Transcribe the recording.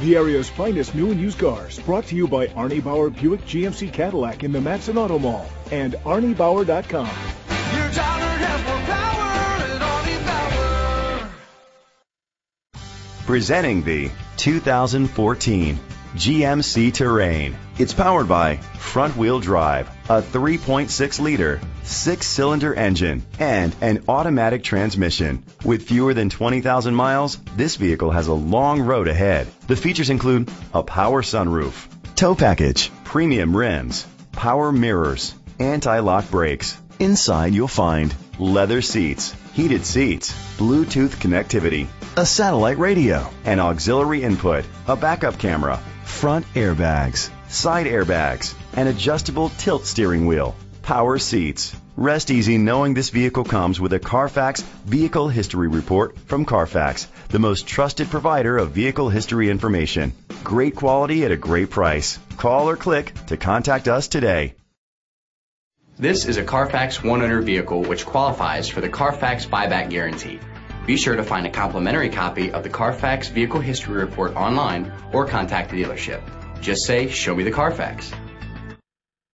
The area's finest new and used cars, brought to you by Arnie Bauer Buick GMC Cadillac in the Matteson Auto Mall and ArnieBauer.com. Your dollar has more power at Arnie Bauer. Presenting the 2014 GMC Terrain. It's powered by front wheel drive, a 3.6 liter, six cylinder engine, and an automatic transmission. With fewer than 20,000 miles, this vehicle has a long road ahead. The features include a power sunroof, tow package, premium rims, power mirrors, anti-lock brakes. Inside you'll find leather seats, heated seats, Bluetooth connectivity, a satellite radio, an auxiliary input, a backup camera, front airbags, side airbags, an adjustable tilt steering wheel, power seats. Rest easy knowing this vehicle comes with a Carfax Vehicle History Report from Carfax, the most trusted provider of vehicle history information. Great quality at a great price. Call or click to contact us today. This is a Carfax one owner vehicle which qualifies for the Carfax buyback guarantee. Be sure to find a complimentary copy of the Carfax Vehicle History Report online or contact the dealership. Just say, Show me the Carfax.